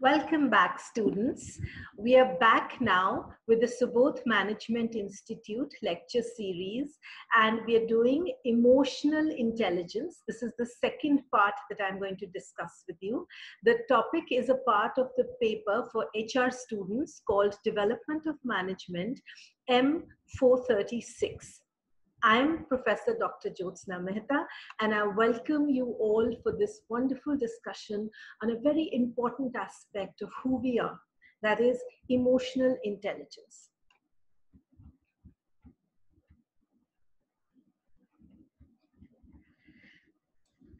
Welcome back, students. We are back now with the Subodh Management Institute lecture series, and we are doing emotional intelligence. This is the second part that I'm going to discuss with you. The topic is a part of the paper for HR students called Development of Management M436. I'm Professor Dr. Jyotsna Mehta, and I welcome you all for this wonderful discussion on a very important aspect of who we are that is, emotional intelligence.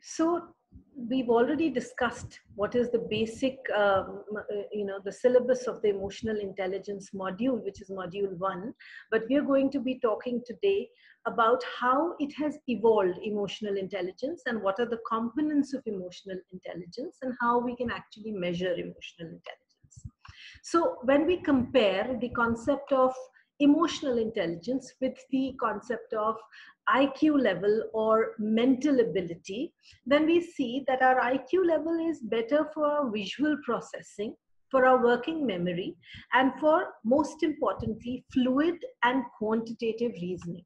So, we've already discussed what is the basic, um, uh, you know, the syllabus of the emotional intelligence module, which is module one. But we are going to be talking today about how it has evolved emotional intelligence and what are the components of emotional intelligence and how we can actually measure emotional intelligence. So when we compare the concept of emotional intelligence with the concept of IQ level or mental ability, then we see that our IQ level is better for our visual processing, for our working memory, and for most importantly, fluid and quantitative reasoning.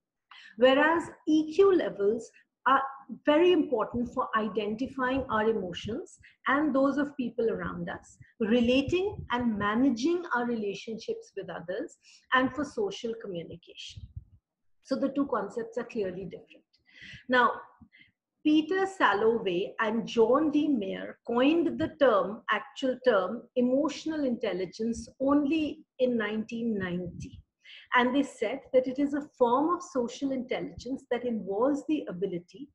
Whereas EQ levels are very important for identifying our emotions and those of people around us, relating and managing our relationships with others, and for social communication. So the two concepts are clearly different. Now, Peter Salovey and John D. Mayer coined the term, actual term, emotional intelligence only in 1990. And they said that it is a form of social intelligence that involves the ability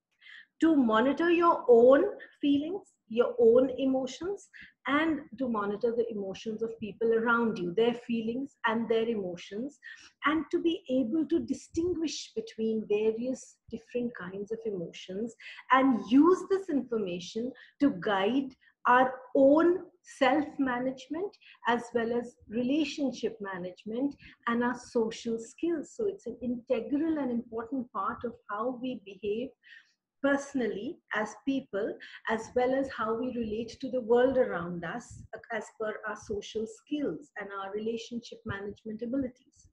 to monitor your own feelings, your own emotions, and to monitor the emotions of people around you, their feelings and their emotions, and to be able to distinguish between various different kinds of emotions and use this information to guide our own self management as well as relationship management and our social skills. So it's an integral and important part of how we behave personally as people, as well as how we relate to the world around us as per our social skills and our relationship management abilities.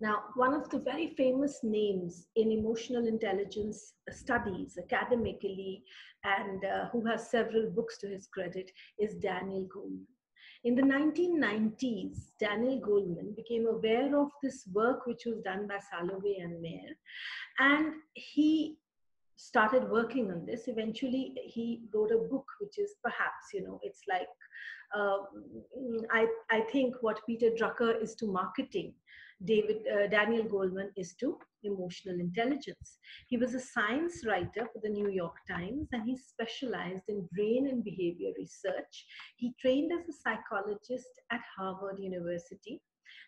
Now, one of the very famous names in emotional intelligence studies academically and uh, who has several books to his credit is Daniel Goleman. In the 1990s, Daniel Goleman became aware of this work which was done by Salovey and Mayer, and he started working on this. Eventually, he wrote a book which is perhaps, you know, it's like uh, I, I think what Peter Drucker is to marketing David uh, Daniel Goleman is to emotional intelligence. He was a science writer for the New York Times and he specialized in brain and behavior research. He trained as a psychologist at Harvard University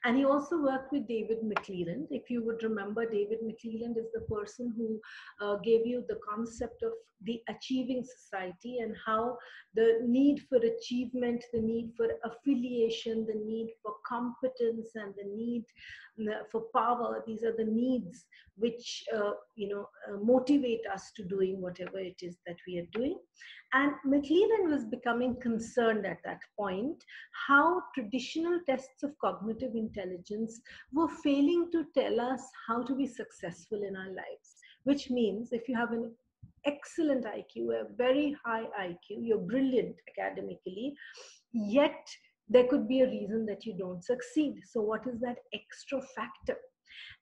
and he also worked with David McClelland. If you would remember, David McClelland is the person who uh, gave you the concept of the achieving society and how the need for achievement, the need for affiliation, the need for competence, and the need for power, these are the needs which uh, you know uh, motivate us to doing whatever it is that we are doing. And McClelland was becoming concerned at that point how traditional tests of cognitive intelligence were failing to tell us how to be successful in our lives. Which means if you have an excellent IQ, a very high IQ, you're brilliant academically, yet there could be a reason that you don't succeed. So, what is that extra factor?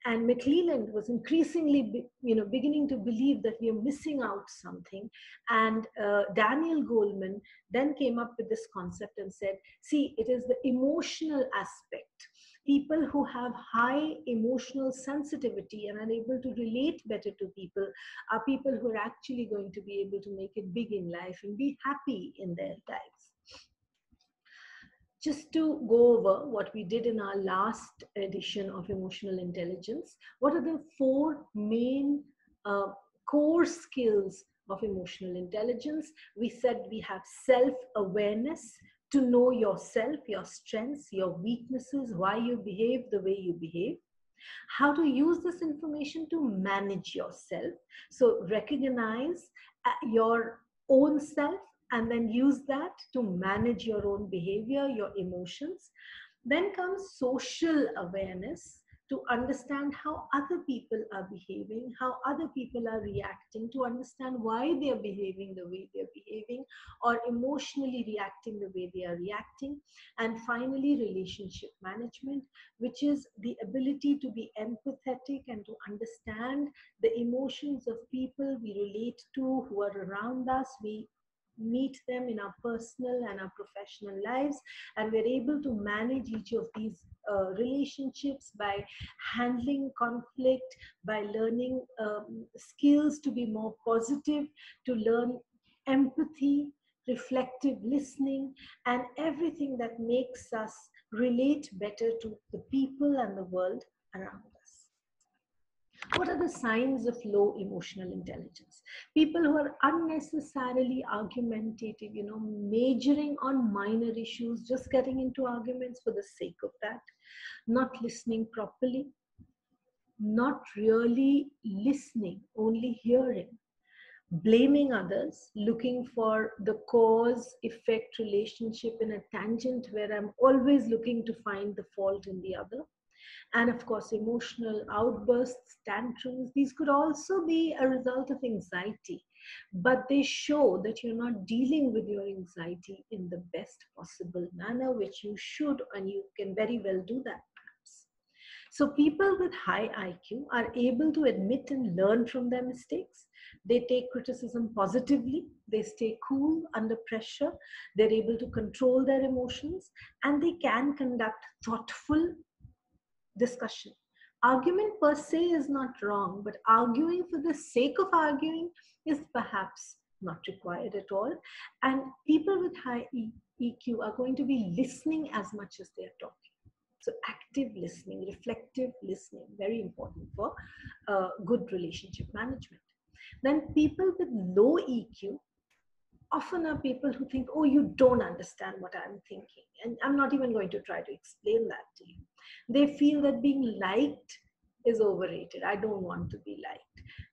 And McClelland was increasingly, you know, beginning to believe that we are missing out something. And uh, Daniel Goleman then came up with this concept and said, see, it is the emotional aspect. People who have high emotional sensitivity and are able to relate better to people are people who are actually going to be able to make it big in life and be happy in their lives just to go over what we did in our last edition of emotional intelligence, what are the four main uh, core skills of emotional intelligence? We said we have self awareness to know yourself, your strengths, your weaknesses, why you behave the way you behave. How to use this information to manage yourself. So, recognize uh, your own self and then use that to manage your own behavior, your emotions. Then comes social awareness to understand how other people are behaving, how other people are reacting, to understand why they are behaving the way they're behaving, or emotionally reacting the way they are reacting. And finally, relationship management, which is the ability to be empathetic and to understand the emotions of people we relate to who are around us. We meet them in our personal and our professional lives and we're able to manage each of these uh, relationships by handling conflict by learning um, skills to be more positive to learn empathy reflective listening and everything that makes us relate better to the people and the world around what are the signs of low emotional intelligence? People who are unnecessarily argumentative, you know, majoring on minor issues, just getting into arguments for the sake of that, not listening properly, not really listening, only hearing, blaming others, looking for the cause effect relationship in a tangent where I'm always looking to find the fault in the other and of course emotional outbursts tantrums these could also be a result of anxiety. But they show that you're not dealing with your anxiety in the best possible manner which you should and you can very well do that perhaps. So people with high iq are able to admit and learn from their mistakes. They take criticism positively. They stay cool under pressure. They're able to control their emotions and they can conduct thoughtful discussion. Argument per se is not wrong, but arguing for the sake of arguing is perhaps not required at all. And people with high EQ are going to be listening as much as they're talking. So, active listening, reflective listening, very important for uh, good relationship management. Then, people with low EQ often are people who think, oh, you don't understand what I'm thinking. And I'm not even going to try to explain that to you. They feel that being liked is overrated. I don't want to be liked.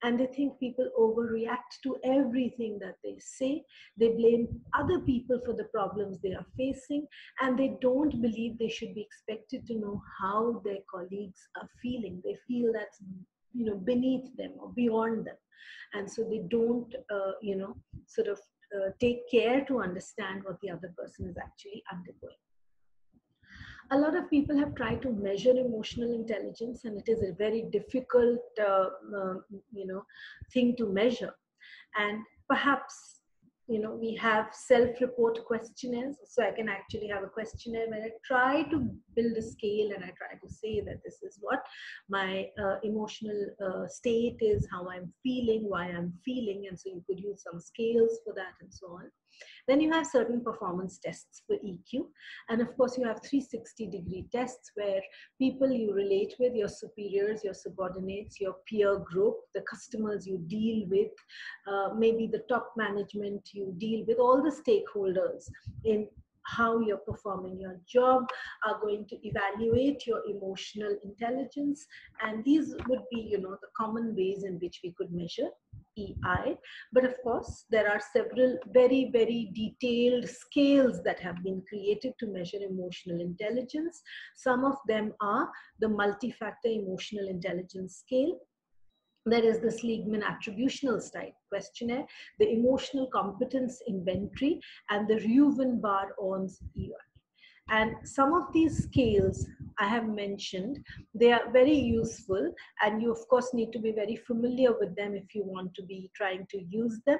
And they think people overreact to everything that they say. They blame other people for the problems they are facing. And they don't believe they should be expected to know how their colleagues are feeling. They feel that's you know beneath them or beyond them and so they don't uh, you know sort of uh, take care to understand what the other person is actually undergoing. A lot of people have tried to measure emotional intelligence, and it is a very difficult, uh, uh, you know, thing to measure. And perhaps you know we have self-report questionnaires so i can actually have a questionnaire where i try to build a scale and i try to say that this is what my uh, emotional uh, state is how i'm feeling why i'm feeling and so you could use some scales for that and so on then you have certain performance tests for EQ. And of course, you have 360 degree tests where people you relate with, your superiors, your subordinates, your peer group, the customers you deal with, uh, maybe the top management you deal with, all the stakeholders in how you're performing your job are going to evaluate your emotional intelligence and these would be you know the common ways in which we could measure EI. But of course, there are several very, very detailed scales that have been created to measure emotional intelligence. Some of them are the multi-factor emotional intelligence scale. There is the Seligman attributional style questionnaire, the emotional competence inventory, and the Reuven Bar-On's EI. And some of these scales I have mentioned, they are very useful and you of course need to be very familiar with them if you want to be trying to use them.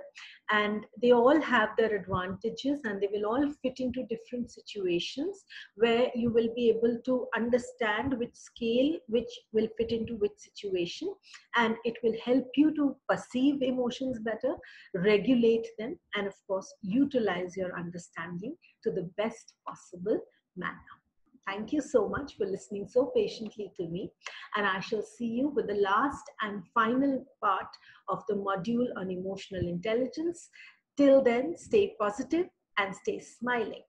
And they all have their advantages and they will all fit into different situations where you will be able to understand which scale which will fit into which situation and it will help you to perceive emotions better, regulate them and of course utilize your understanding to the best possible manner. Thank you so much for listening so patiently to me. And I shall see you with the last and final part of the module on emotional intelligence. Till then, stay positive and stay smiling.